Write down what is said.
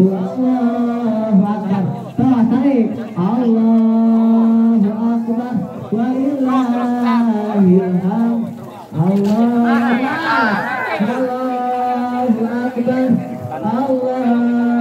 Allahu Akbar. Telah tarik. Allahu Akbar. Wa lillahil hamd Allahu Akbar. Allahu Akbar. Allah